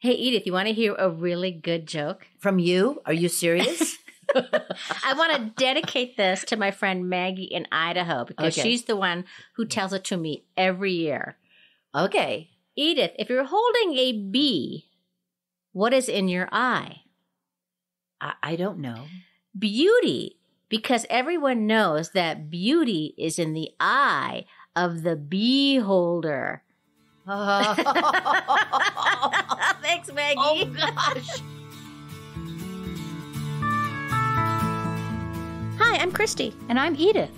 Hey, Edith, you want to hear a really good joke? From you? Are you serious? I want to dedicate this to my friend Maggie in Idaho because Okay. she's the one who tells it to me every year. okay. Edith, if you're holding a bee, what is in your eye? I, I don't know. Beauty, because everyone knows that beauty is in the eye of the beholder. Oh Thanks, Maggie. Oh, gosh. Hi, I'm Christy. And I'm Edith.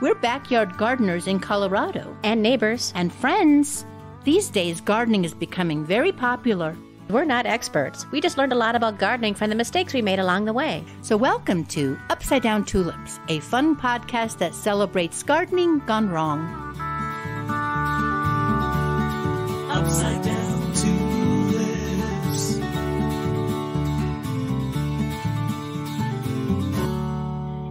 We're backyard gardeners in Colorado And neighbors. and friends. These days, gardening is becoming very popular. We're not experts. We just learned a lot about gardening from the mistakes we made along the way. So, welcome to Upside Down Tulips, a fun podcast that celebrates gardening gone wrong. Upside down tulips.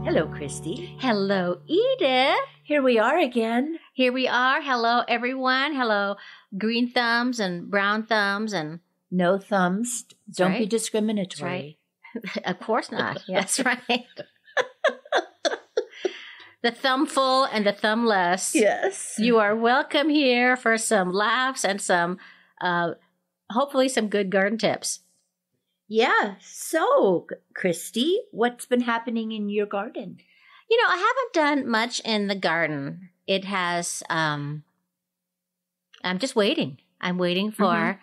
Hello, Christy. Hello, Edith. Here we are again. Here we are. Hello, everyone. Hello, green thumbs and brown thumbs. And No thumbs. Don't be right. discriminatory. of course not. Yes, right. The thumbful and the thumbless. Yes. You are welcome here for some laughs and some, uh, hopefully, some good garden tips. Yeah. So, Christy, what's been happening in your garden? You know, I haven't done much in the garden. It has, um, I'm just waiting. I'm waiting for, Mhm.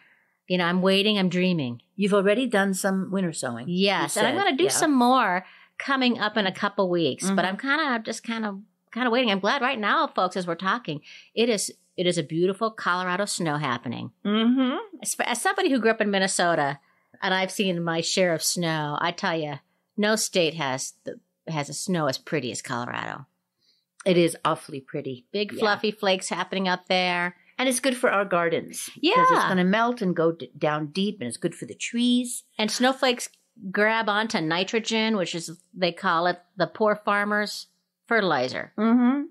you know, I'm waiting, I'm dreaming. You've already done some winter sowing. Yes. And I'm going to do yeah. some more coming up in a couple weeks, but Mhm. I'm kind of just kind of, kind of waiting. I'm glad right now, folks, as we're talking, it is, it is a beautiful Colorado snow happening. Mm-hmm. As, as somebody who grew up in Minnesota and I've seen my share of snow, I tell you, no state has the, has a snow as pretty as Colorado. It is awfully pretty. Big Yeah. fluffy flakes happening up there. And it's good for our gardens. Yeah. Because it's going to melt and go d- down deep, and it's good for the trees. And snowflakes grab onto nitrogen, which is, they call it the poor farmer's fertilizer. Mm-hmm.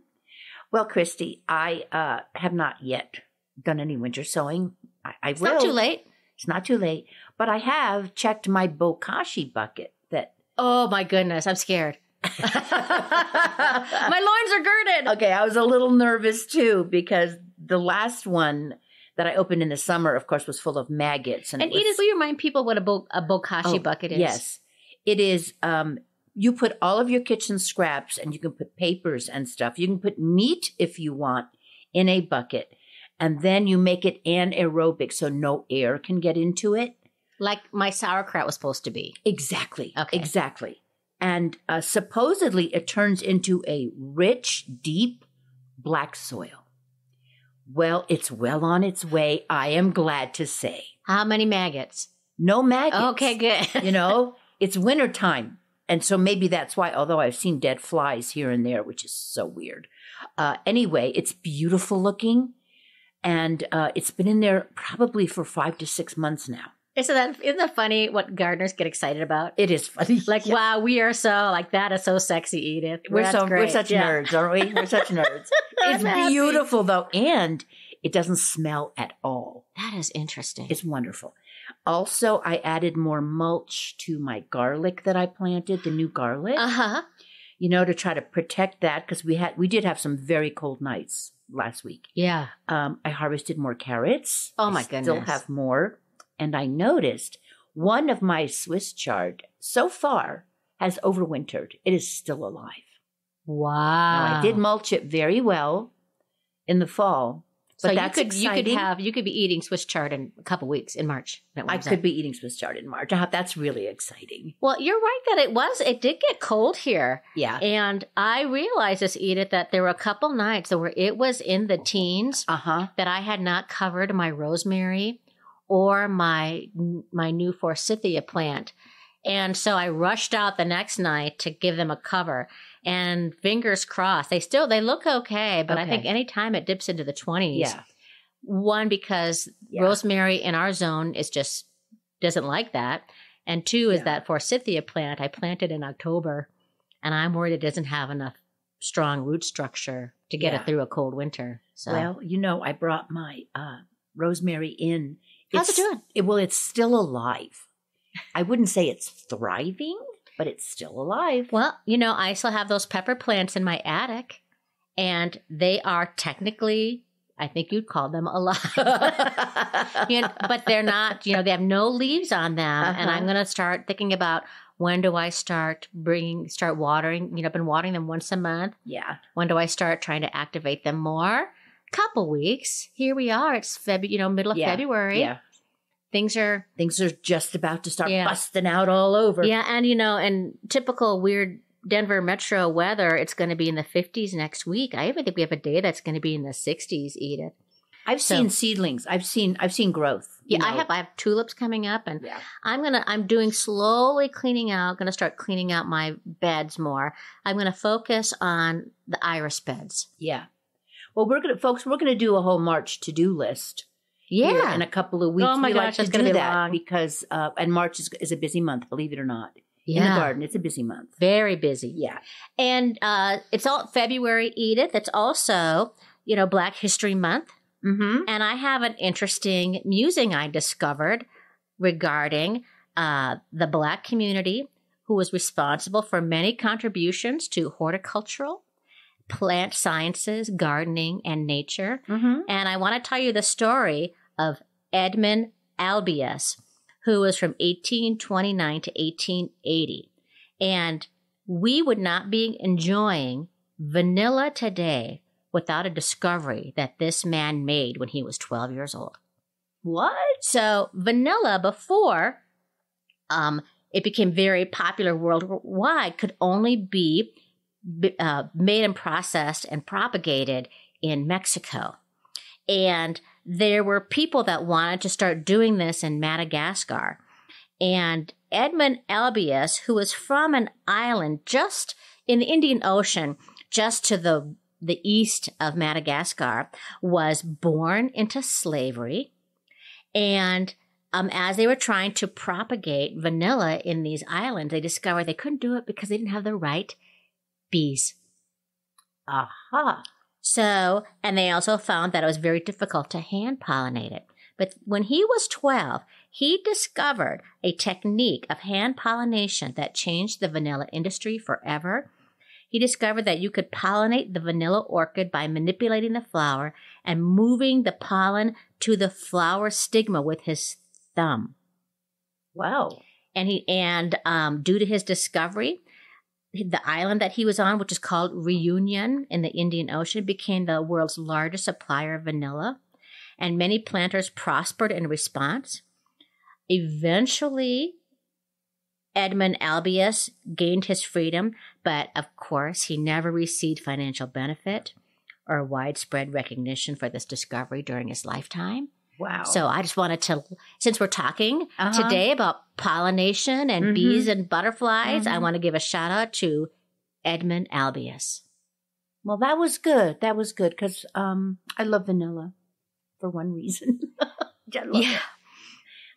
Well, Christy, I uh, have not yet done any winter sowing. I, I It's will. not too late. It's not too late. But I have checked my bokashi bucket that Oh my goodness, I'm scared. my loins are girded. Okay, I was a little nervous too because the last one that I opened in the summer, of course, was full of maggots. And, And was- Edith, will you remind people what a, bo- a bokashi Oh, bucket is? Yes, it is. Um, you put all of your kitchen scraps, and you can put papers and stuff. You can put meat if you want in a bucket, and then you make it anaerobic so no air can get into it. Like my sauerkraut was supposed to be. Exactly. Okay. Exactly. And uh, supposedly it turns into a rich, deep black soil. Well, it's well on its way, I am glad to say. How many maggots? No maggots. Okay, good. you know, it's winter time. And so maybe that's why, although I've seen dead flies here and there, which is so weird. Uh, anyway, it's beautiful looking. And uh, it's been in there probably for five to six months now. Isn't that isn't that funny? What gardeners get excited about? It is funny. Like, Yeah. wow, we are so like that is so sexy, Edith. We're That's so we're such Yeah. nerds, aren't we? We're such nerds. It's happy. beautiful though, and it doesn't smell at all. That is interesting. It's wonderful. Also, I added more mulch to my garlic that I planted, the new garlic. Uh huh. You know, to try to protect that because we had we did have some very cold nights last week. Yeah. Um, I harvested more carrots. Oh, my I my Still have more, and I noticed one of my Swiss chard so far has overwintered. It is still alive. Wow. Now, I did mulch it very well in the fall, So but you that's could you could have you could be eating Swiss chard in a couple weeks in March. I could be eating Swiss chard in March. That's really exciting. Well, you're right that it was. It did get cold here, Yeah. and I realized this, Edith, that there were a couple nights where it was in the teens Uh huh. that I had not covered my rosemary or my my new forsythia plant. And so I rushed out the next night to give them a cover. And fingers crossed, they still they look okay, but I think anytime it dips into the 20s, Yeah. one because Yeah. rosemary in our zone is just doesn't like that. And two is Yeah. that forsythia plant I planted in October and I'm worried it doesn't have enough strong root structure to get Yeah. it through a cold winter. So Well, you know, I brought my uh, rosemary in How's it's, it doing? It, well, it's still alive. I wouldn't say it's thriving, but it's still alive. Well, you know, I still have those pepper plants in my attic, and they are technically, I think you'd call them alive. you know, but they're not, you know, they have no leaves on them. And Uh-huh. I'm going to start thinking about when do I start bringing, start watering, you know, I've been watering them once a month. yeah. When do I start trying to activate them more? Couple weeks. Here we are. It's February, you know, middle of Yeah. February. Yeah. Things are Things are just about to start Yeah. busting out all over. Yeah, and you know, and typical weird Denver metro weather, it's going to be in the 50s next week. I even think we have a day that's going to be in the 60s, Edith. I've So- seen seedlings. I've seen I've seen growth. Yeah, you I have I have tulips coming up and Yeah. I'm going to I'm doing slowly cleaning out, going to start cleaning out my beds more. I'm going to focus on the iris beds. Yeah. Well, we're gonna, folks. We're gonna do a whole March to do list. Yeah. in a couple of weeks. Oh my we gosh, like to that's gonna be that long. because uh, and March is is a busy month. Believe it or not, Yeah. in the garden, it's a busy month. Very busy. Yeah. And uh it's all February, Edith. It's also, you know, Black History Month. Mm-hmm. And I have an interesting musing I discovered regarding uh, the Black community who was responsible for many contributions to horticultural, plant sciences, gardening, and nature. Mm-hmm. And I want to tell you the story of Edmund Albius, who was from 1829 to 1880. And we would not be enjoying vanilla today without a discovery that this man made when he was 12 years old. What? So, vanilla before um, it became very popular worldwide could only be uh, made and processed and propagated in Mexico. And there were people that wanted to start doing this in Madagascar. And Edmund Albius, who was from an island just in the Indian Ocean, just to the the east of Madagascar, was born into slavery. And um, as they were trying to propagate vanilla in these islands, they discovered they couldn't do it because they didn't have the right bees. Aha. So, and they also found that it was very difficult to hand pollinate it. But when he was 12, he discovered a technique of hand pollination that changed the vanilla industry forever. He discovered that you could pollinate the vanilla orchid by manipulating the flower and moving the pollen to the flower stigma with his thumb. Wow. And he and um, due to his discovery, the island that he was on, which is called Reunion in the Indian Ocean, became the world's largest supplier of vanilla, and many planters prospered in response. Eventually, Edmund Albius gained his freedom, but of course, he never received financial benefit or widespread recognition for this discovery during his lifetime. Wow. So I just wanted to, since we're talking Uh-huh. today about pollination and Mhm. bees and butterflies, I Mhm. want to give a shout out to Edmund Albius. well, that was good. That was good because um, I love vanilla for one reason. I love it.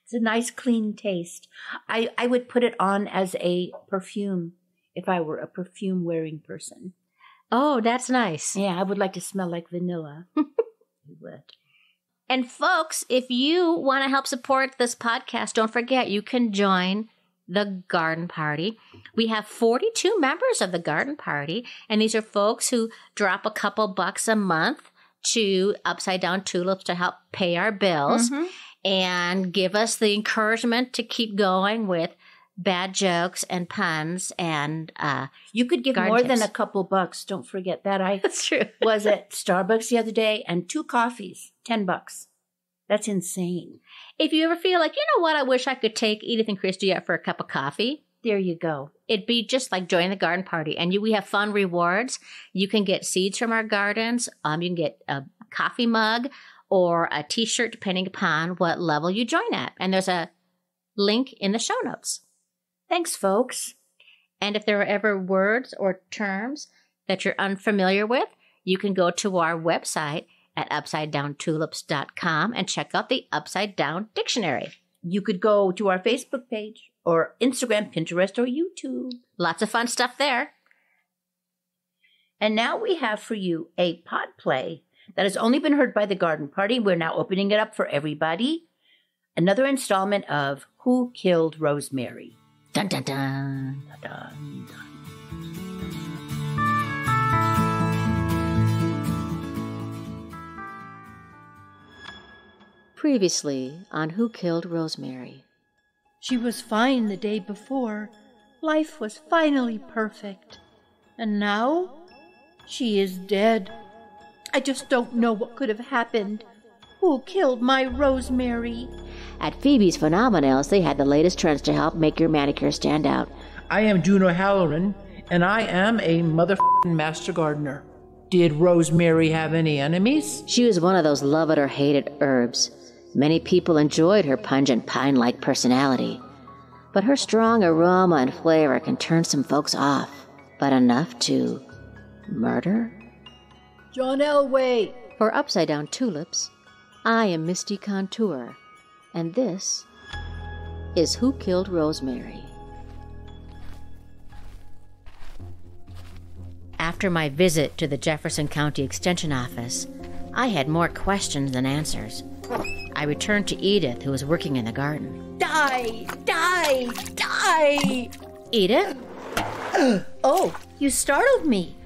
It's a nice, clean taste. I, I would put it on as a perfume if I were a perfume wearing person. Oh, that's nice. Yeah, I would like to smell like vanilla. I would. And folks, if you want to help support this podcast, don't forget you can join the garden party. We have 42 members of the garden party, and these are folks who drop a couple bucks a month to Upside Down Tulips to help pay our bills Mm-hmm. and give us the encouragement to keep going with bad jokes and puns and uh You could give more than a couple bucks. Don't forget that. I that's true was at Starbucks the other day and two coffees, 10 bucks. That's insane. if you ever feel like you know what i wish i could take edith and christy out for a cup of coffee There you go. it'd be just like joining the garden party and you we have fun rewards you can get seeds from our gardens um you can get a coffee mug or a t-shirt depending upon what level you join at and there's a link in the show notes Thanks, folks. and if there are ever words or terms that you're unfamiliar with you can go to our website at upsidedowntulips.com and check out the upside down dictionary You could go to our Facebook page or Instagram, Pinterest, or YouTube. lots of fun stuff there And now we have for you a pod play that has only been heard by the garden party. We're now opening it up for everybody. another installment of Who Killed Rosemary. Dun dun dun. Dun, dun. Previously on Who Killed Rosemary. She was fine the day before. Life was finally perfect. And now she is dead. I just don't know what could have happened. Who killed my Rosemary? At Phoebe's Phenomenals, they had the latest trends to help make your manicure stand out. I am Juno Halloran, and I am a motherfucking master gardener. Did Rosemary have any enemies? She was one of those love it or hate it herbs. Many people enjoyed her pungent pine like personality. But her strong aroma and flavor can turn some folks off. But enough to murder? John Elway. For Upside Down Tulips, I am Misty Contour, and this is Who Killed Rosemary. After my visit to the Jefferson County Extension Office, I had more questions than answers. I returned to Edith, who was working in the garden. Die! Die! Die! Edith? Oh, you startled me.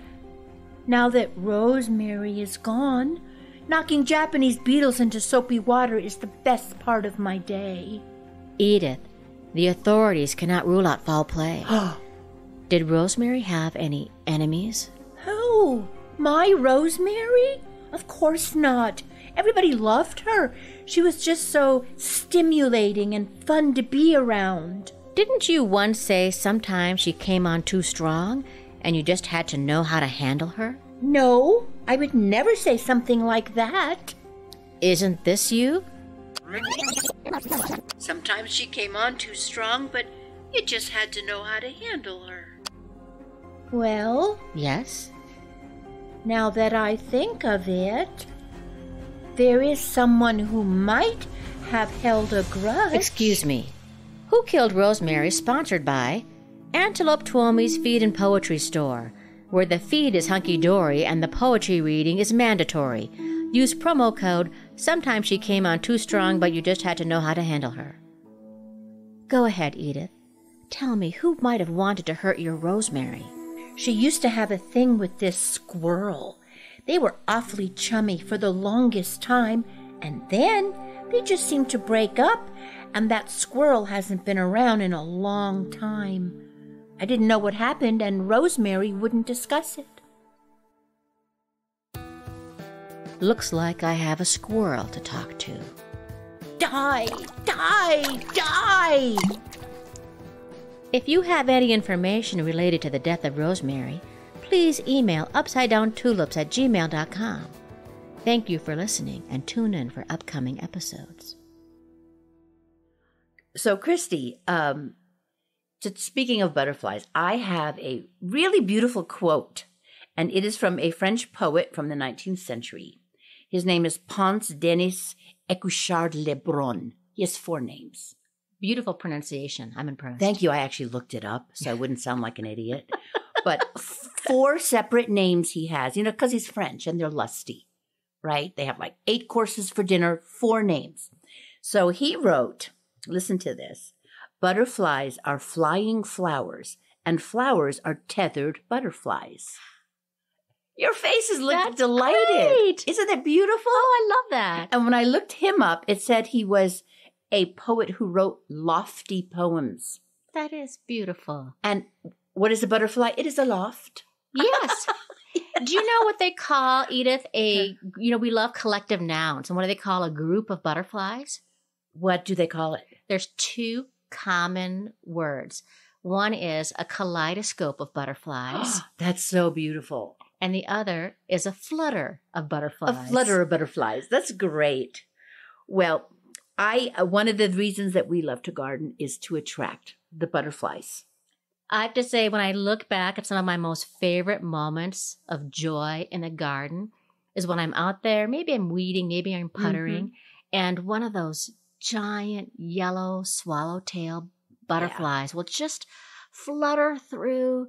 Now that Rosemary is gone, knocking Japanese beetles into soapy water is the best part of my day. Edith, the authorities cannot rule out foul play. Did Rosemary have any enemies? Who? My Rosemary? Of course not. Everybody loved her. She was just so stimulating and fun to be around. Didn't you once say sometimes she came on too strong and you just had to know how to handle her? No, I would never say something like that. Isn't this you? Sometimes she came on too strong, but you just had to know how to handle her. Well, Yes. now that I think of it, there is someone who might have held a grudge. Excuse me. Who Killed Rosemary sponsored by Antelope Tuomi's Feed and Poetry Store, where the feed is hunky dory and the poetry reading is mandatory. Use promo code Sometimes She Came On Too Strong, but you just had to know how to handle her. Go ahead, Edith. Tell me who might have wanted to hurt your Rosemary. She used to have a thing with this squirrel. They were awfully chummy for the longest time, and then they just seemed to break up, and that squirrel hasn't been around in a long time. I didn't know what happened, and Rosemary wouldn't discuss it. Looks like I have a squirrel to talk to. Die! Die! Die! If you have any information related to the death of Rosemary, please email upsidedowntulips at gmail.com. Thank you for listening and tune in for upcoming episodes. So, Christy, um, to, speaking of butterflies, I have a really beautiful quote, and it is from a French poet from the 19th century. His name is Ponce Denis Ecouchard Lebrun. He has four names. Beautiful pronunciation. I'm impressed. Thank you. I actually looked it up so I wouldn't sound like an idiot. But four separate names he has, you know, because he's French and they're lusty, right? They have like eight courses for dinner, four names. So he wrote, listen to this butterflies are flying flowers, and flowers are tethered butterflies. Your face is looking That's delighted. great. Isn't it beautiful? Oh, I love that. And when I looked him up, it said he was a poet who wrote lofty poems. That is beautiful. And what is a butterfly? It is a loft. Yes. Do you know what they call, Edith, a, you know, we love collective nouns. And what do they call a group of butterflies? What do they call it? There's two common words. One is a kaleidoscope of butterflies, That's so beautiful. and the other is a flutter of butterflies. A flutter of butterflies. That's great. Well, I uh, one of the reasons that we love to garden is to attract the butterflies. I have to say, when I look back at some of my most favorite moments of joy in the garden, is when I'm out there. Maybe I'm weeding, maybe I'm puttering, and one of those giant yellow swallowtail butterflies will just flutter through.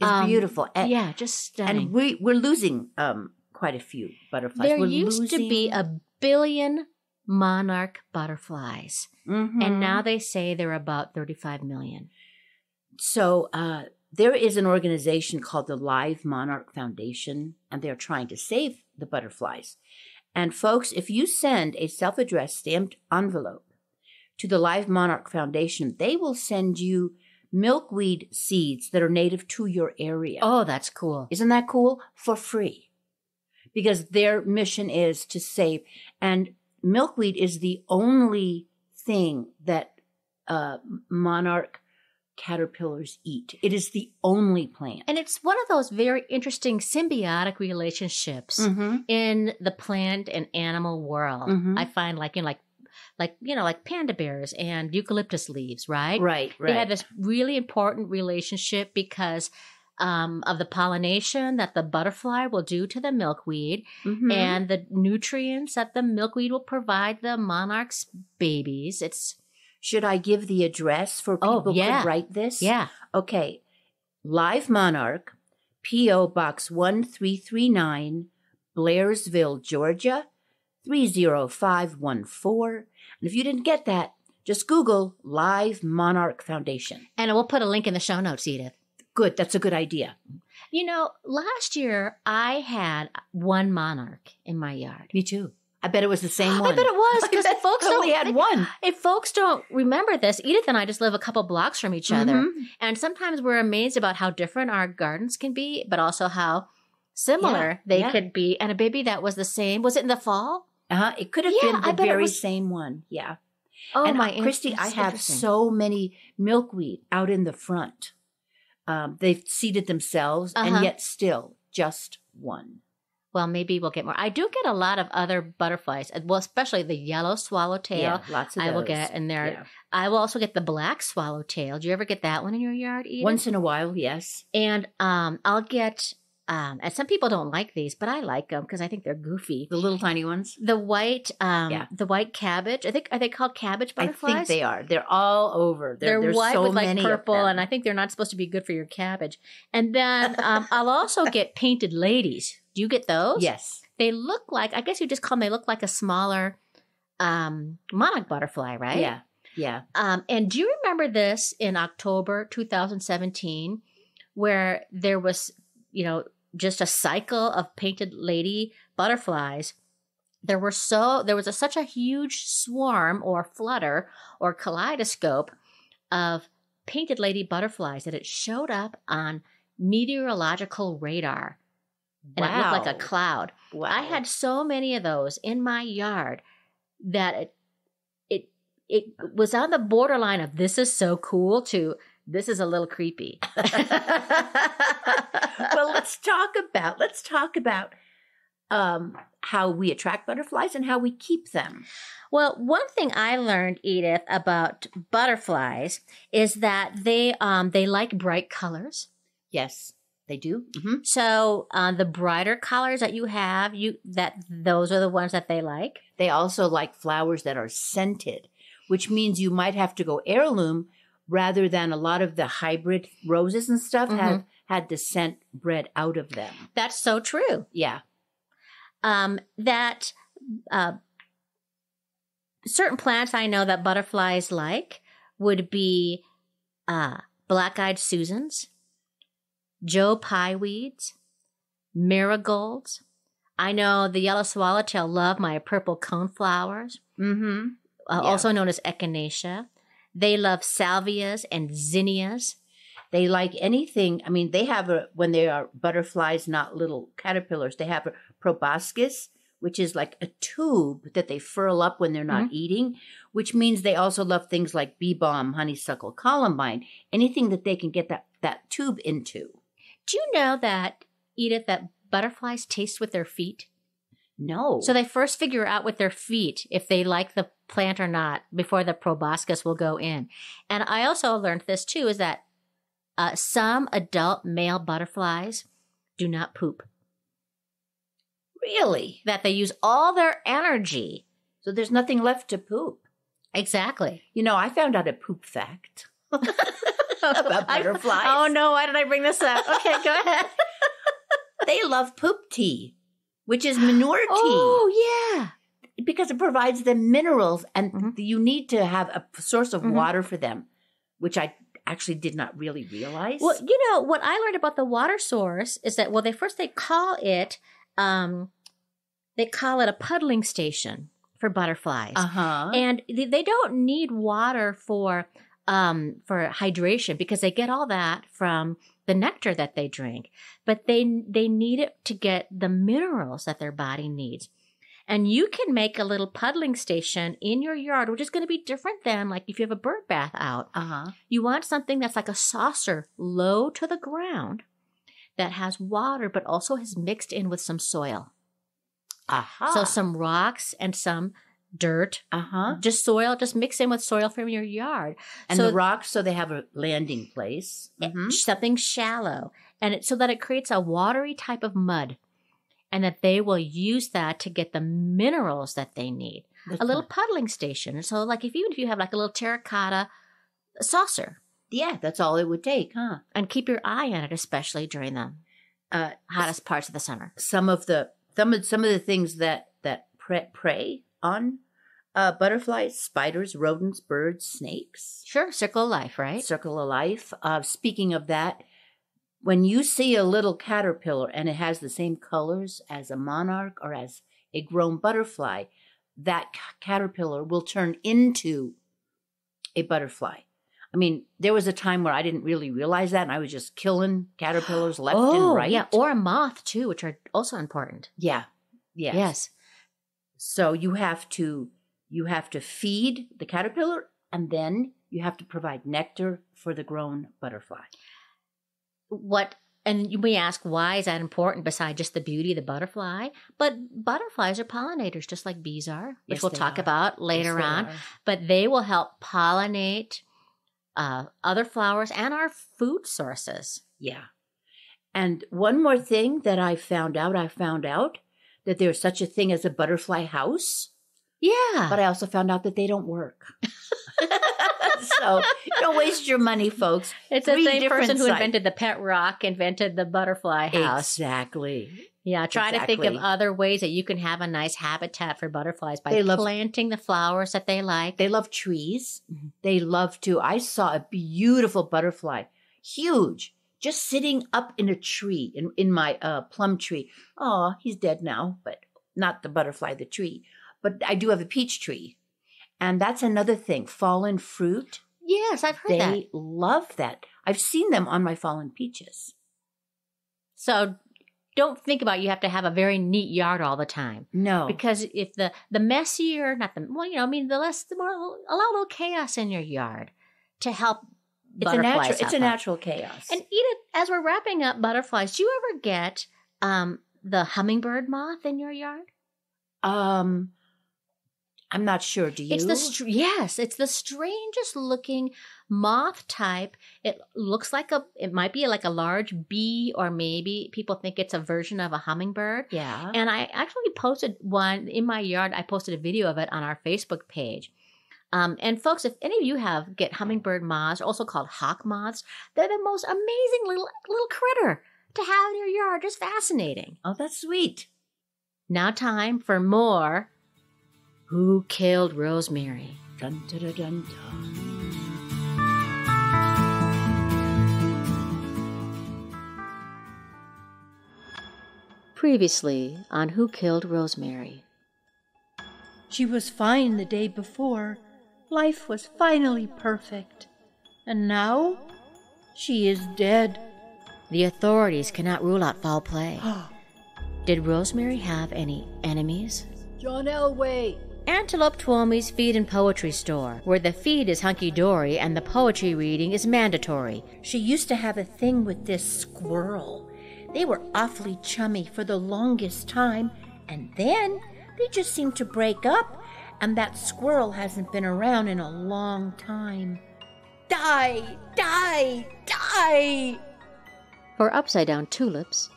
It's Um, beautiful. And, yeah, just stunning. and we we're losing um quite a few butterflies. there We're used to be a billion monarch butterflies. Mhm. And now they say they're about 35 million. So uh, there is an organization called the Live Monarch Foundation, and they're trying to save the butterflies. And folks, if you send a self addressed stamped envelope to the Live Monarch Foundation, they will send you milkweed seeds that are native to your area. Oh, that's cool. Isn't that cool? For free. Because their mission is to save. And milkweed is the only thing that uh, monarch caterpillars eat. It is the only plant. And it's one of those very interesting symbiotic relationships Mm-hmm. in the plant and animal world. Mhm. I find like, you know, like, like, you know, like panda bears and eucalyptus leaves, right? Right, They have this really important relationship because um, of the pollination that the butterfly will do to the milkweed Mhm. and the nutrients that the milkweed will provide the monarch's babies. It's, Should I give the address for Oh, people yeah. to write this? yeah. Okay. Live Monarch, P.O. Box 1339, Blairsville, Georgia, 30514. And if you didn't get that, just Google Live Monarch Foundation. And we'll put a link in the show notes, Edith. Good, that's a good idea. You know, last year I had one monarch in my yard. Me too. I bet it was the same one. I bet it was because folks only had one. If folks don't remember this, Edith and I just live a couple blocks from each other, Mhm. and sometimes we're amazed about how different our gardens can be, but also how similar Yeah, they yeah. could be. And a baby that was the same was it in the fall? Uh-huh. It could have Yeah, been the very was- same one. Yeah. Oh and my, uh, Christy, I have so many milkweed out in the front. Um, they've seeded themselves, Uh-huh. and yet still just one. Well, maybe we'll get more. I do get a lot of other butterflies, uh, well, especially the yellow swallowtail. Yeah, lots of I will get in there. Yeah. I will also get the black swallowtail. Do you ever get that one in your yard? Once in a while, yes. And um, I'll get, um, and some people don't like these, but I like them because I think they're goofy. The little tiny ones. The white, um, Yeah. the white cabbage. I think are they called cabbage butterflies? I think they are. They're all over. There- They're white so with like purple, and I think they're not supposed to be good for your cabbage. And then um, I'll also get painted ladies. Do you get those? yes. They look like I guess you just call them. They look like a smaller um, monarch butterfly, right? Yeah. Yeah. Um, and do you remember this in October 2017, where there was, you know, just a cycle of painted lady butterflies? There were so there was a, such a huge swarm or flutter or kaleidoscope of painted lady butterflies that it showed up on meteorological radar, and it looked like a cloud. Wow. I had so many of those in my yard that it it it was on the borderline of this is so cool to this is a little creepy. well, let's talk about let's talk about um, how we attract butterflies and how we keep them. Well, one thing I learned, Edith, about butterflies is that they um they like bright colors. Yes, they do. hmm So uh, the brighter colors that you have, you that those are the ones that they like. They also like flowers that are scented, which means you might have to go heirloom rather than a lot of the hybrid roses and stuff have had the scent bred out of them. That's so true. Yeah. um, that uh, certain plants I know that butterflies like would be uh, black-eyed Susans, Joe Pye weeds, marigolds. I know the yellow swallowtail love my purple coneflowers, Mm-hmm. uh, Yeah. also known as echinacea. They love salvias and zinnias. They like anything. I mean, they have a when they are butterflies, not little caterpillars. They have a proboscis, which is like a tube that they furl up when they're not eating. Which means they also love things like bee balm, honeysuckle, columbine, anything that they can get that that tube into. Do you know that Edith that butterflies taste with their feet? No, So they first figure out with their feet if they like the plant or not before the proboscis will go in. And I also learned this too is that uh, some adult male butterflies do not poop. really. That they use all their energy. So there's nothing left to poop. Exactly. You know, I found out a poop fact about I- butterflies. oh no! Why did I bring this up? Okay, go ahead. They love poop tea, which is manure tea. oh yeah. because it provides them minerals and Mhm. you need to have a source of Mhm. water for them, which I actually did not really realize. Well, you know what I learned about the water source is that well, they first they call it um, they call it a puddling station for butterflies, uh-huh. and they, they don't need water for um for hydration because they get all that from the nectar that they drink, but they they need it to get the minerals that their body needs. And you can make a little puddling station in your yard, which is going to be different than like if you have a bird bath out. uh-huh. You want something that's like a saucer low to the ground that has water but also has mixed in with some soil. Aha. So some rocks and some dirt, uh-huh. just soil, just mix in with soil from your yard. And so the rocks so they have a landing place. Mhm. something shallow and it, so that it creates a watery type of mud and that they will use that to get the minerals that they need. That's a little puddling station. So like if even if you have like a little terracotta saucer Yeah, that's all it would take, huh? and keep your eye on it especially during the Uh hottest parts of the summer. some of the some of some of the things that that pre- prey on uh butterflies, spiders, rodents, birds, snakes. Sure, circle of life, right? Circle of life. Uh, speaking of that, when you see a little caterpillar and it has the same colors as a monarch or as a grown butterfly, that caterpillar will turn into a butterfly. I mean, there was a time where I didn't really realize that, and I was just killing caterpillars left and right. Oh, yeah, or a moth too, which are also important. yeah, yes. Yes. So you have to you have to feed the caterpillar, and then you have to provide nectar for the grown butterfly. What and you may ask why is that important besides just the beauty of the butterfly? But butterflies are pollinators just like bees are, which Yes, we'll talk are. about later Yes, on. But they will help pollinate uh, other flowers and our food sources. Yeah. And one more thing that I found out, I found out that there's such a thing as a butterfly house, Yeah. but I also found out that they don't work. so don't waste your money, folks. it's the same person who sites. invented the pet rock, invented the butterfly house. Exactly. Yeah, try to think of other ways that you can have a nice habitat for butterflies by They love- planting the flowers that they like. They love trees. Mhm. They love to. I saw a beautiful butterfly, huge, just sitting up in a tree, in, in my uh, plum tree. Oh, he's dead now, but not the butterfly, the tree. But I do have a peach tree. And that's another thing. Fallen fruit, Yes, I've heard they that. They love that. I've seen them on my fallen peaches. So don't think about you have to have a very neat yard all the time. No. Because if the the messier, not the well, you know, I mean, the less, the more allow a little chaos in your yard to help. it's a natural it's a natural chaos. And Edith, as we're wrapping up butterflies, do you ever get um the hummingbird moth in your yard? um I'm not sure. Do you? It's the str- yes, it's the strangest looking moth type. It looks like a it might be like a large bee or maybe people think it's a version of a hummingbird. yeah. And I actually posted one in my yard. I posted a video of it on our Facebook page. Um, and folks, if any of you have get hummingbird moths, also called hawk moths, they're the most amazing little little critter to have in your yard. Just fascinating. oh, that's sweet. Now, time for more. Who killed Rosemary? Dun, dun, dun. Previously on Who Killed Rosemary. She was fine the day before. Life was finally perfect. And now she is dead. The authorities cannot rule out foul play. Did Rosemary have any enemies? John Elway. Antelope Twomey's Feed and Poetry Store, where the feed is hunky dory and the poetry reading is mandatory. She used to have a thing with this squirrel. They were awfully chummy for the longest time, and then they just seemed to break up, and that squirrel hasn't been around in a long time. Die! Die! Die! For Upside Down Tulips,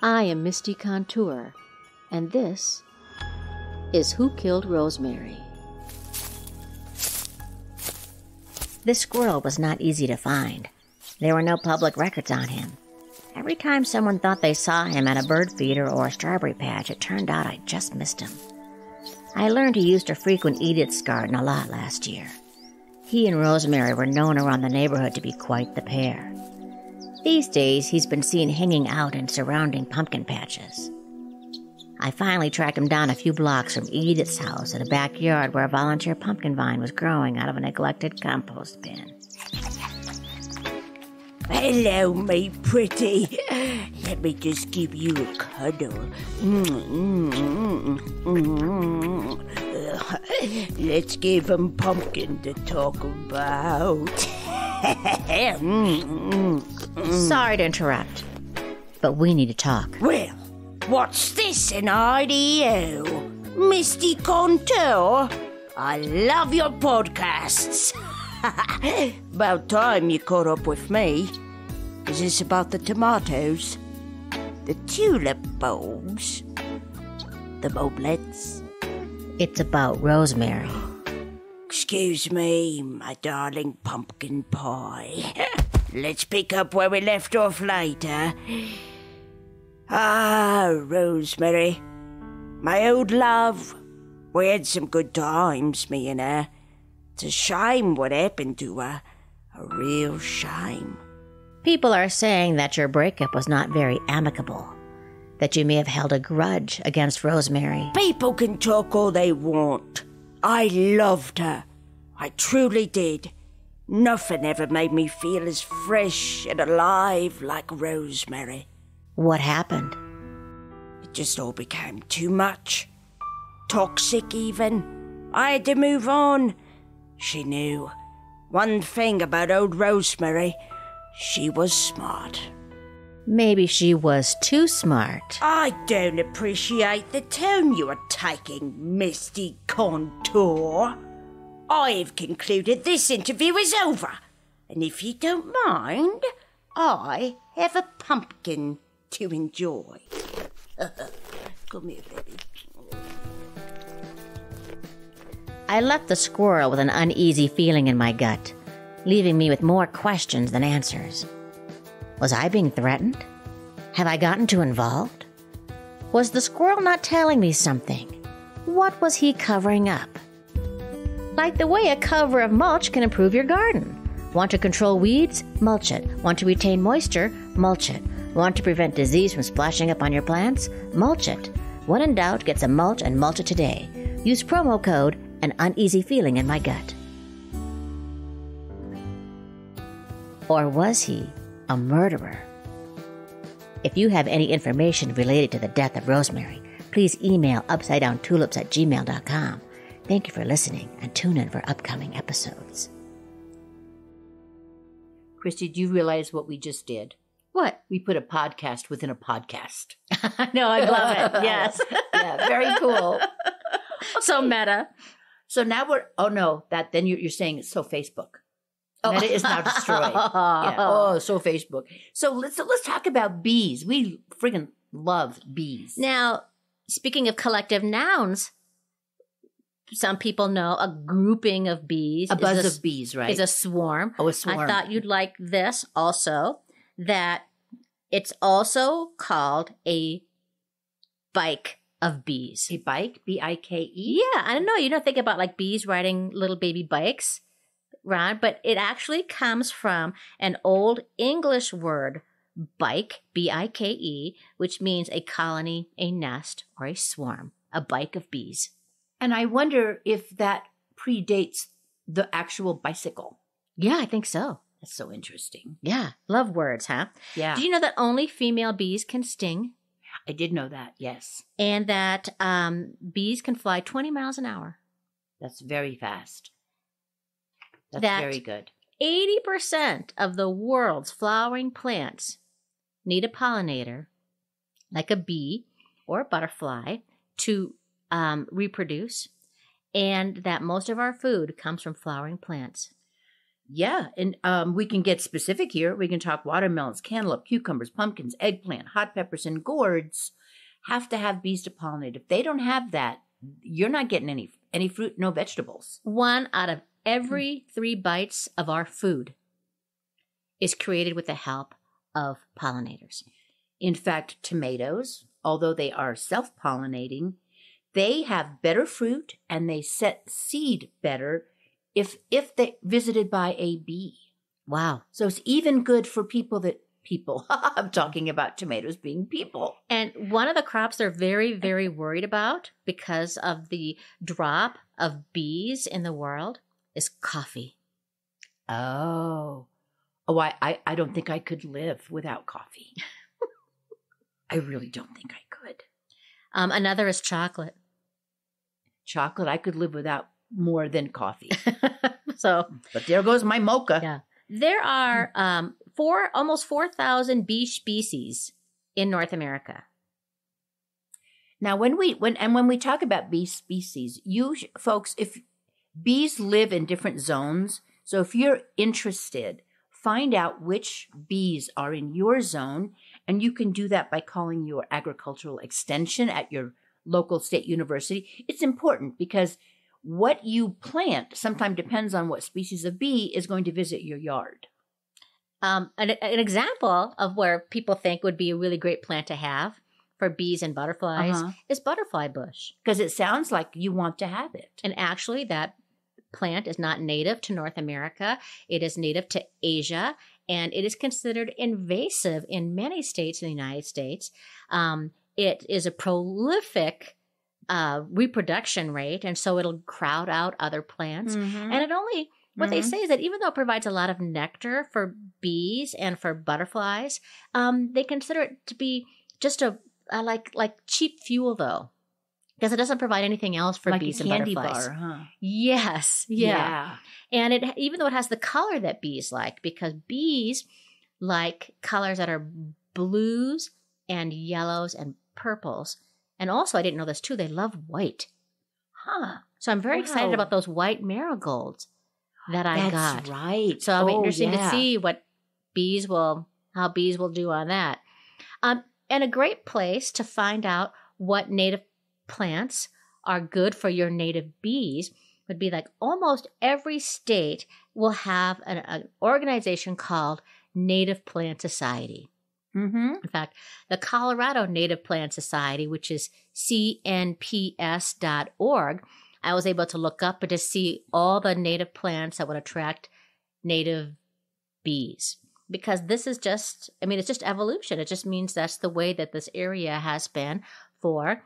I am Misty Contour, and this is Who Killed Rosemary. This squirrel was not easy to find. There were no public records on him. Every time someone thought they saw him at a bird feeder or a strawberry patch, it turned out I just missed him. I learned he used to frequent Edith's garden a lot last year. He and Rosemary were known around the neighborhood to be quite the pair. These days, he's been seen hanging out in surrounding pumpkin patches. I finally tracked him down a few blocks from Edith's house in a backyard where a volunteer pumpkin vine was growing out of a neglected compost bin. Hello, me pretty. Let me just give you a cuddle. Let's give him pumpkin to talk about. Sorry to interrupt, but we need to talk. well, what's this, an IDO? Misty Contour? I love your podcasts. about time you caught up with me. Is this about the tomatoes? The tulip bulbs? The moblets? It's about Rosemary. Excuse me, my darling pumpkin pie. Let's pick up where we left off later. Ah, Rosemary. My old love. We had some good times, me and her. It's a shame what happened to her. A real shame. People are saying that your breakup was not very amicable, that you may have held a grudge against Rosemary. People can talk all they want. I loved her. I truly did. Nothing ever made me feel as fresh and alive like Rosemary. What happened? It just all became too much. Toxic, even. I had to move on. She knew. One thing about old Rosemary she was smart. Maybe she was too smart. I don't appreciate the tone you are taking, Misty Contour. I've concluded this interview is over, and if you don't mind, I have a pumpkin to enjoy. Come here, baby. I left the squirrel with an uneasy feeling in my gut, leaving me with more questions than answers. Was I being threatened? Have I gotten too involved? Was the squirrel not telling me something? What was he covering up? Like the way a cover of mulch can improve your garden. Want to control weeds? Mulch it. Want to retain moisture? Mulch it. Want to prevent disease from splashing up on your plants? Mulch it. When in doubt, get some mulch and mulch it today. Use promo code an uneasy feeling in my gut. Or was he a murderer? If you have any information related to the death of Rosemary, please email upsidedowntulips at gmail.com. Thank you for listening and tune in for upcoming episodes. Christy, do you realize what we just did? What? We put a podcast within a podcast. no, I love it. Yes. yeah, very cool. so meta. So now we're, oh no, that then you're, you're saying so Facebook. Oh. Meta is now destroyed. Yeah. Oh, so Facebook. So let's let's talk about bees. We friggin' love bees. Now, speaking of collective nouns, some people know a grouping of bees. a buzz s- of bees, right? is a swarm. oh, a swarm. I thought you'd like this also, that it's also called a bike of bees. a bike, B I K E. Yeah, I don't know. You don't think about like bees riding little baby bikes, right? But it actually comes from an old English word, bike, B I K E, which means a colony, a nest, or a swarm, a bike of bees. And I wonder if that predates the actual bicycle. Yeah, I think so. That's so interesting. Yeah, love words, huh? Yeah, Do you know that only female bees can sting? I did know that. Yes, And that um, bees can fly 20 miles an hour. that's very fast. That's That- very good. 80% of the world's flowering plants need a pollinator, like a bee or a butterfly, to um, reproduce, and that most of our food comes from flowering plants. Yeah, and um, we can get specific here. We can talk watermelons, cantaloupe, cucumbers, pumpkins, eggplant, hot peppers, and gourds have to have bees to pollinate. If they don't have that, you're not getting any any fruit, no vegetables. One out of every three bites of our food is created with the help of pollinators. In fact, tomatoes, although they are self pollinating, they have better fruit and they set seed better if if they visited by a bee. Wow. So it's even good for people that people. I'm talking about tomatoes being people. And one of the crops they're very, very worried about because of the drop of bees in the world is coffee. Oh. Oh, I, I, I don't think I could live without coffee. I really don't think I could. Um, another is chocolate. Chocolate, I could live without more than coffee. so But there goes my mocha. Yeah. there are um, four, almost 4,000 bee species in North America. Now, when we when and when we talk about bee species, you sh- folks, if bees live in different zones, so if you're interested, find out which bees are in your zone, and you can do that by calling your agricultural extension at your local state university. It's important because what you plant sometimes depends on what species of bee is going to visit your yard. Um, an, an example of where people think would be a really great plant to have for bees and butterflies Uh-huh. is butterfly bush. Because it sounds like you want to have it. And actually, that plant is not native to North America. It is native to Asia, and it is considered invasive in many states in the United States. Um, it is a prolific uh, reproduction rate, and so it'll crowd out other plants. Mm-hmm. And it only what they Mhm. say is that even though it provides a lot of nectar for bees and for butterflies, um, they consider it to be just a, a like like cheap fuel though, because it doesn't provide anything else for like bees a and butterflies. bar, huh? Yes, yeah. and it even though it has the color that bees like, because bees like colors that are blues and yellows and purples, and also I didn't know this too. They love white. Huh. So I'm very excited about those white marigolds that I That's got. right. So it'll be Oh, interesting yeah. to see what bees will, how bees will do on that. Um, and a great place to find out what native plants are good for your native bees would be like almost every state will have an, an organization called Native Plant Society. Mm-hmm. In fact, the Colorado Native Plant Society, which is cnps.org, I was able to look up and to see all the native plants that would attract native bees. Because this is just, I mean, it's just evolution. It just means that's the way that this area has been for,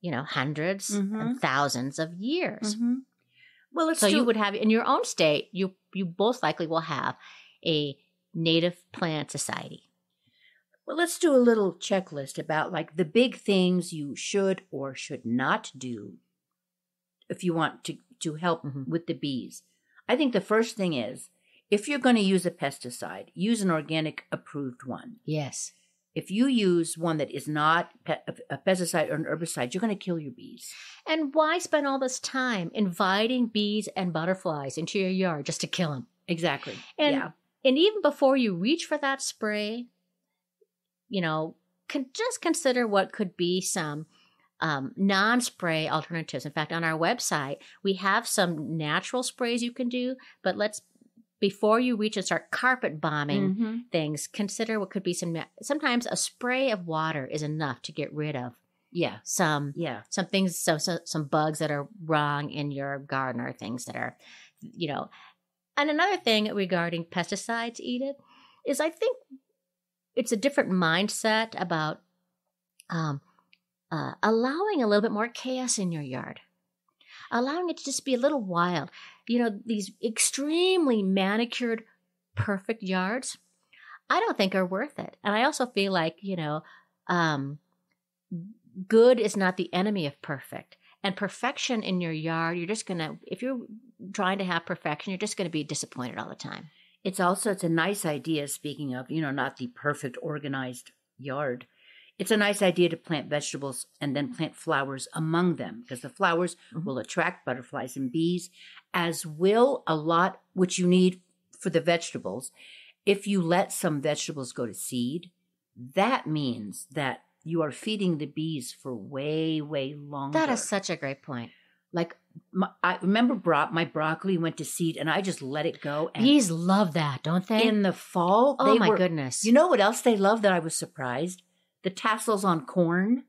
you know, 100s Mhm. and thousands of years. Mm-hmm. Well, So do, you would have in your own state, you you most likely will have a native plant society. Well, let's do a little checklist about like the big things you should or should not do if you want to to help Mhm. with the bees. I think the first thing is if you're going to use a pesticide, use an organic approved one. Yes. If you use one that is not pe- a pesticide or an herbicide, you're going to kill your bees. And why spend all this time inviting bees and butterflies into your yard just to kill them? Exactly. And yeah. and even before you reach for that spray, you know, can just consider what could be some um, non-spray alternatives. In fact, on our website, we have some natural sprays you can do. But let's before you reach and start carpet bombing Mhm. things, consider what could be some. Sometimes a spray of water is enough to get rid of Yeah. some Yeah. some things so, so some bugs that are wrong in your garden or things that are you know and another thing regarding pesticides edith is i think it's a different mindset about um, uh, allowing a little bit more chaos in your yard allowing it to just be a little wild you know these extremely manicured perfect yards i don't think are worth it and i also feel like you know um, good is not the enemy of perfect. And perfection in your yard, you're just gonna if you're trying to have perfection, you're just gonna be disappointed all the time. It's also it's a nice idea. Speaking of, you know, not the perfect organized yard. It's a nice idea to plant vegetables and then plant flowers among them because the flowers Mhm. will attract butterflies and bees, as will a lot which you need for the vegetables. If you let some vegetables go to seed, that means that you are feeding the bees for way, way longer. That is such a great point. Like my, I remember bro- my broccoli went to seed and I just let it go. And Bees love that, don't they? in the fall, oh my were- goodness. You know what else they love that I was surprised? The tassels on corn.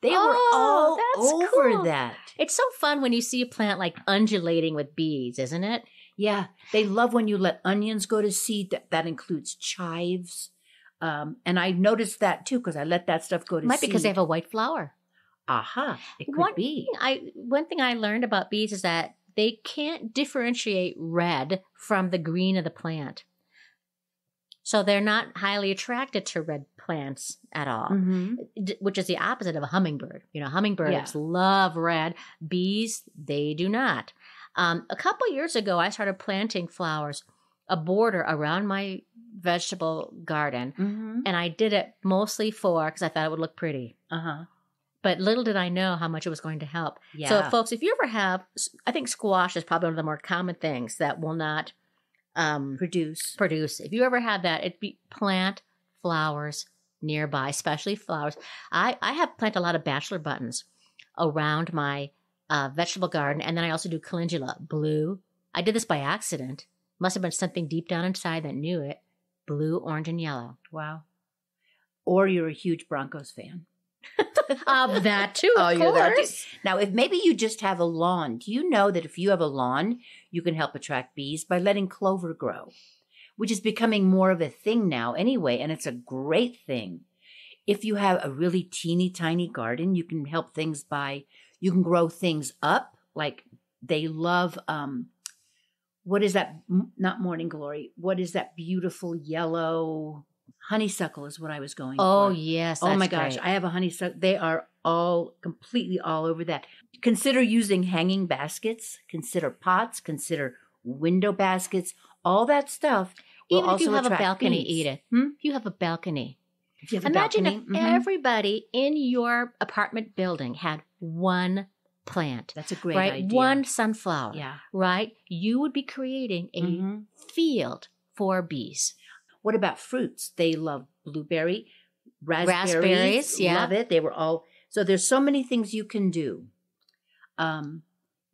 They were Oh, all that's over cool. that. It's so fun when you see a plant like undulating with bees, isn't it? Yeah, they love when you let onions go to seed. That, that includes chives. Um, and I noticed that too because I let that stuff go to Might seed. be because they have a white flower. Aha, it could One be. thing I one thing I learned about bees is that they can't differentiate red from the green of the plant. So they're not highly attracted to red plants at all, Mhm. d- which is the opposite of a hummingbird. You know, hummingbirds Yeah. love red. Bees, they do not. Um, a couple years ago, I started planting flowers, a border around my vegetable garden, Mhm. and I did it mostly for because I thought it would look pretty. Uh-huh. But little did I know how much it was going to help. Yeah. So, folks, if you ever have, I think squash is probably one of the more common things that will not um, produce. produce. If you ever have that, it be plant flowers nearby, especially flowers. I I have planted a lot of bachelor buttons around my uh, vegetable garden, and then I also do calendula blue. I did this by accident. Must have been something deep down inside that knew it. Blue, orange, and yellow. Wow. Or you're a huge Broncos fan. Of that too, Oh, of that course. Now, if maybe you just have a lawn, do you know that if you have a lawn, you can help attract bees by letting clover grow, which is becoming more of a thing now anyway, and it's a great thing. If you have a really teeny tiny garden, you can help things by you can grow things up like they love um what is that not morning glory what is that beautiful yellow honeysuckle is what i was going Oh for yes. Oh my gosh, great. I have a honeysuckle. They are all completely all over that. Consider using hanging baskets, consider pots, consider window baskets, all that stuff. will Even if you also have a attract balcony, bees. Edith. Hmm? If you have a balcony, have a imagine balcony, if mhm. everybody in your apartment building had one plant, that's a great right? idea. One sunflower, yeah. right? You would be creating a Mhm. field for bees. What about fruits? They love blueberry, raspberries. Raspberries, yeah. Love it. They were all so there's so many things you can do. Um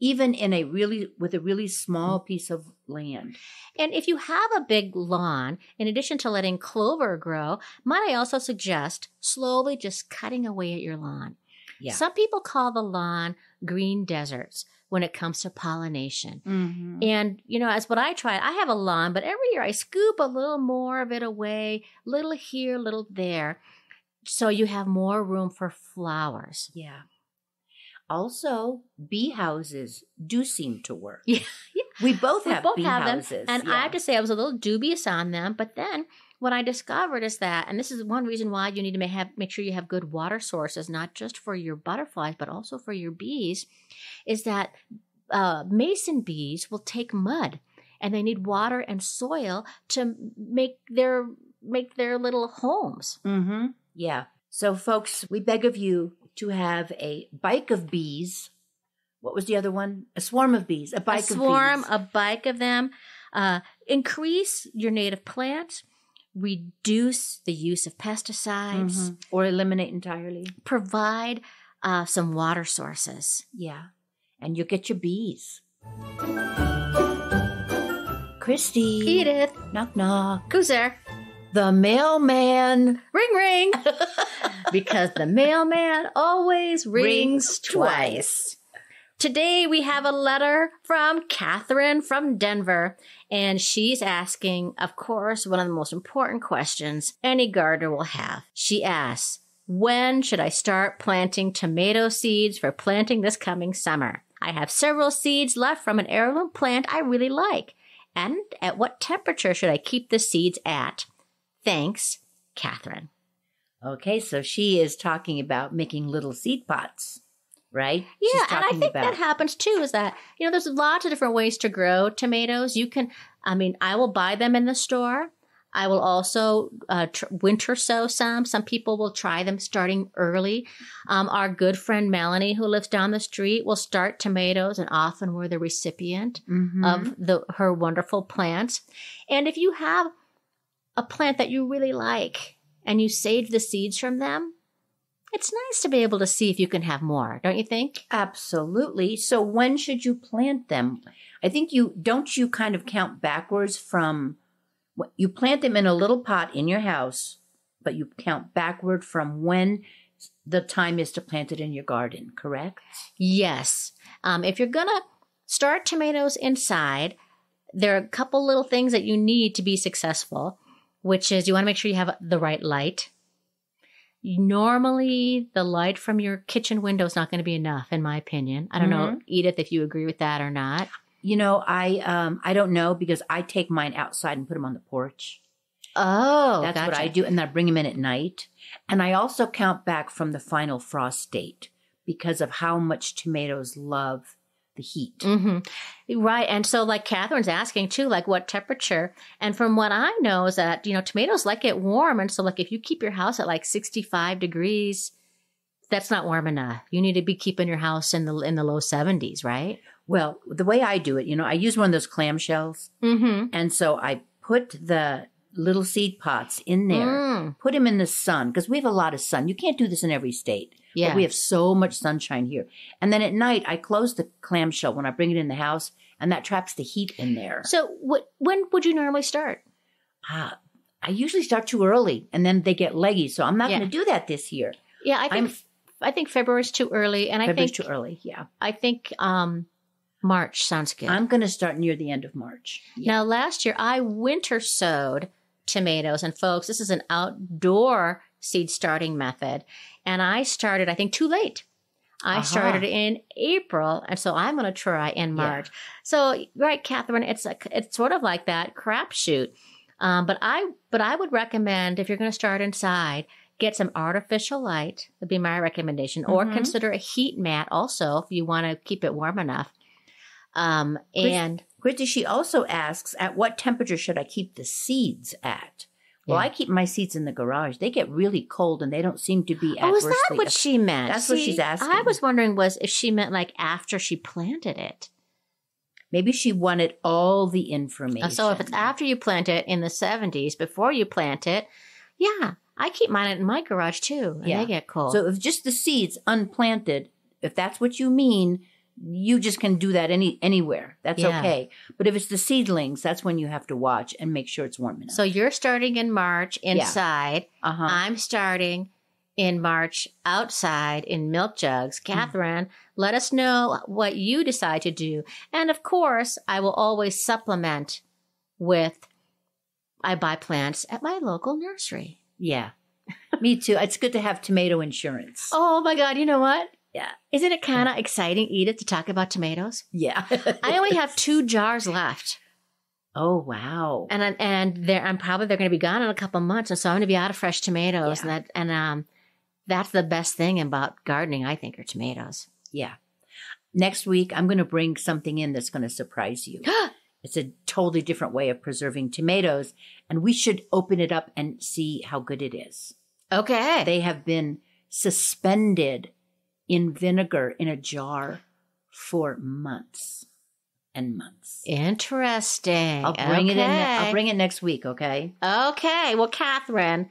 even in a really with a really small piece of land. And if you have a big lawn, in addition to letting clover grow, might I also suggest slowly just cutting away at your lawn? Yeah. Some people call the lawn green deserts when it comes to pollination. Mm-hmm. And, you know, as what I try, I have a lawn, but every year I scoop a little more of it away, little here, little there, so you have more room for flowers. Yeah. Also, bee houses do seem to work. Yeah, yeah. We both We have both bee have them. houses. And I have to say, I was a little dubious on them, but then what I discovered is that, and this is one reason why you need to ma- have, make sure you have good water sources, not just for your butterflies, but also for your bees, is that uh, mason bees will take mud and they need water and soil to make their make their little homes. Mm-hmm. Yeah. So, folks, we beg of you to have a bike of bees. What was the other one? A swarm of bees. A bike a swarm, of bees. a bike of them. Uh, increase your native plants. Reduce the use of pesticides. Mhm. Or eliminate entirely. Provide uh, some water sources. Yeah. And you'll get your bees. Christy. Edith, Knock, knock. who's there? The mailman. Ring, ring. because the mailman always rings, Rings twice. Today we have a letter from Catherine from Denver, and she's asking, of course, one of the most important questions any gardener will have. She asks, When should I start planting tomato seeds for planting this coming summer? I have several seeds left from an heirloom plant I really like. And at what temperature should I keep the seeds at? Thanks, Catherine. Okay, so she is talking about making little seed pots, right? Yeah, and I think about- that happens too. Is that you know, there's lots of different ways to grow tomatoes. You can, I mean, I will buy them in the store. I will also uh, tr- winter sow some. Some people will try them starting early. Um, our good friend Melanie, who lives down the street, will start tomatoes, and often we're the recipient Mhm. of the her wonderful plants. And if you have a plant that you really like and you save the seeds from them, it's nice to be able to see if you can have more, don't you think? Absolutely. So when should you plant them? I think you don't you kind of count backwards from you plant them in a little pot in your house, but you count backward from when the time is to plant it in your garden, correct? Yes. Um, if you're going to start tomatoes inside, there are a couple little things that you need to be successful, which is you want to make sure you have the right light. Normally, the light from your kitchen window is not going to be enough, in my opinion. I don't know, Edith, if you agree with that or not. You know, I um I don't know because I take mine outside and put them on the porch. Oh, That's what. I do, and then I bring them in at night. And I also count back from the final frost date because of how much tomatoes love the heat. hmm Right. And so, like Catherine's asking too, like what temperature? And from what I know is that, you know, tomatoes like it warm. And so, like, if you keep your house at like 65 degrees, that's not warm enough. You need to be keeping your house in the in the low 70s, right? Well, the way I do it, you know, I use one of those clamshells, Mm-hmm. and so I put the little seed pots in there, Mm. put them in the sun because we have a lot of sun. You can't do this in every state. Yeah. But we have so much sunshine here. And then at night, I close the clamshell when I bring it in the house, and that traps the heat in there. So, what when would you normally start? Ah, I usually start too early, and then they get leggy. So I'm not Yeah. going to do that this year. Yeah, I think I'm- I think February's too early, and I February's think too early. Yeah, I think um, March sounds good. I'm going to start near the end of March. Yeah. Now, last year I winter sowed tomatoes, and folks, this is an outdoor seed starting method, and I started, I think, too late. I Aha. started in April, and so I'm going to try in March. So, right, Catherine, it's a, it's sort of like that crapshoot. Um, but I but I would recommend if you're going to start inside, get some artificial light. Would be my recommendation, or Mhm. consider a heat mat also if you want to keep it warm enough. Um, and Christy, she also asks, at what temperature should I keep the seeds at? Well, Yeah. I keep my seeds in the garage. They get really cold and they don't seem to be Oh, is that what she meant? That's what she's asking. I was wondering was if she meant like after she planted it. Maybe she wanted all the information. Uh, So if it's after you plant it in the 70s, before you plant it, yeah, I keep mine in my garage too, and Yeah. they get cold. So if just the seeds unplanted, if that's what you mean, you just can do that any anywhere. That's Yeah. okay. But if it's the seedlings, that's when you have to watch and make sure it's warm enough. So you're starting in March inside. uh-huh. I'm starting in March outside in milk jugs. Catherine, let us know what you decide to do. And of course, I will always supplement with I buy plants at my local nursery. yeah. Me too. It's good to have tomato insurance. Oh my God, you know what? Yeah. Isn't it kind of exciting, Edith, to talk about tomatoes? Yeah. I only have two jars left, Oh wow. and I- and they're, I'm probably they're going to be gone in a couple months, and so I'm going to be out of fresh tomatoes, and that and um, that's the best thing about gardening, I think, are tomatoes. Yeah. Next week I'm going to bring something in that's going to surprise you. it's a totally different way of preserving tomatoes and we should open it up and see how good it is. Okay, They have been suspended in vinegar in a jar for months and months. interesting. I'll bring it in. I'll bring it next week, okay? Okay. Well, Catherine,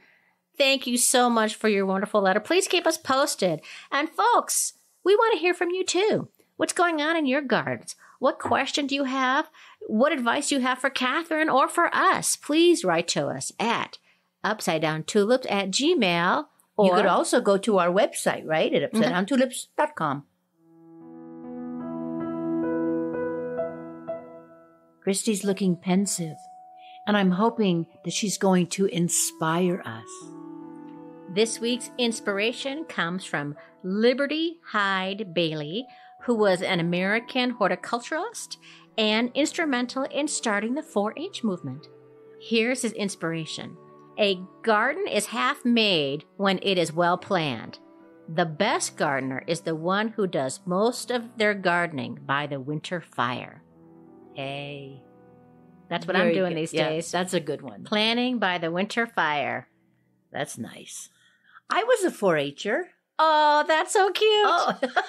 thank you so much for your wonderful letter. Please keep us posted. And folks, we want to hear from you too. What's going on in your gardens? What question do you have? What advice do you have for Catherine or for us? Please write to us at upside down tulips at gmail. Or you could also go to our website, right? At mm-hmm. upsidedowntulips.com. Christy's looking pensive, and I'm hoping that she's going to inspire us. This week's inspiration comes from Liberty Hyde Bailey, who was an American horticulturalist and instrumental in starting the 4 H movement. Here's his inspiration A garden is half made when it is well planned. The best gardener is the one who does most of their gardening by the winter fire. Hey. That's what I'm doing good. these Yeah, days. That's a good one. Planning by the winter fire. That's nice. I was a 4-H'er. Oh, that's so cute. Oh.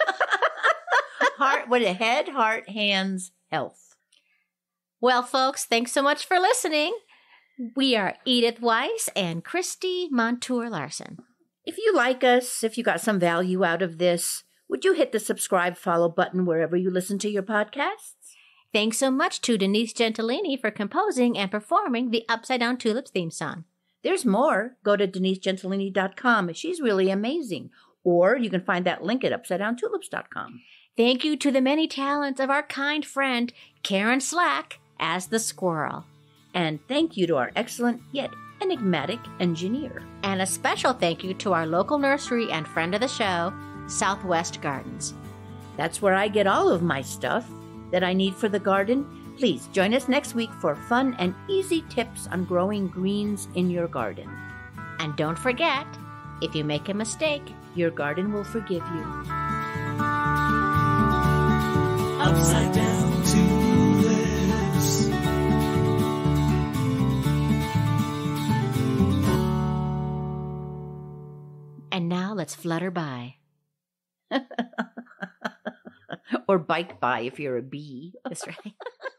heart, what a head, heart, hands, health. Well, folks, thanks so much for listening. We are Edith Weiss and Christy Montour Larson. If you like us, if you got some value out of this, would you hit the subscribe follow button wherever you listen to your podcasts? Thanks so much to Denise Gentilini for composing and performing the Upside Down Tulips theme song. There's more. Go to denisegentilini.com. She's really amazing. Or you can find that link at upsidedowntulips.com. Thank you to the many talents of our kind friend, Karen Slack, as the squirrel. And thank you to our excellent yet enigmatic engineer. And a special thank you to our local nursery and friend of the show, Southwest Gardens. That's where I get all of my stuff that I need for the garden. Please join us next week for fun and easy tips on growing greens in your garden. And don't forget, if you make a mistake, Your garden will forgive you. Upside down and now let's flutter by. or bike by if you're a bee. That's right.